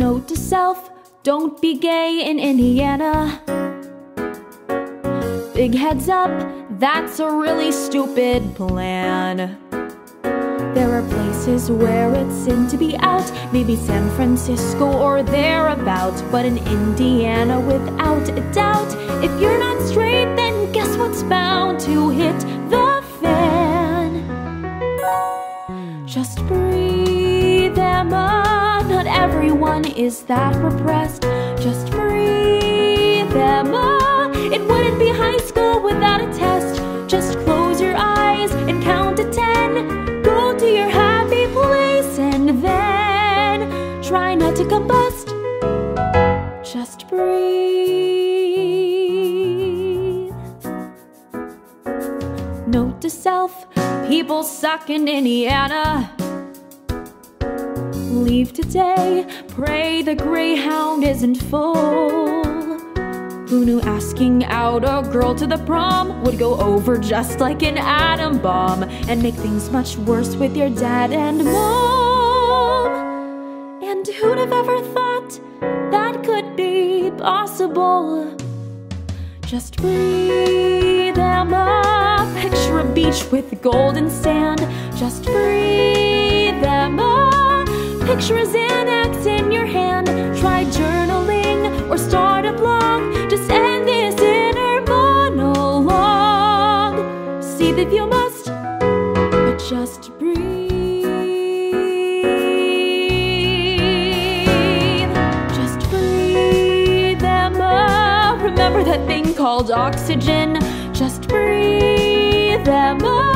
Note to self, don't be gay in Indiana. Big heads up, that's a really stupid plan. There are places where it's in to be out, maybe San Francisco or thereabouts. But in Indiana, without a doubt, if you're not straight, then guess what's bound to hit the fan? Just breathe, Emma. Not is that repressed. Just breathe, Emma. It wouldn't be high school without a test. Just close your eyes and count to ten. Go to your happy place and then try not to combust. Just breathe. Note to self people suck in Indiana. Leave today, pray the Greyhound isn't full. Who knew asking out a girl to the prom would go over just like an atom bomb and make things much worse with your dad and mom? And who'd have ever thought that could be possible? Just breathe, Emma. Picture a beach with golden sand. Just breathe. Picture a Xanax in your hand. Try journaling or start a blog. Just end this inner monologue. See if you must, but just breathe. Just breathe, Emma. Remember that thing called oxygen. Just breathe, Emma.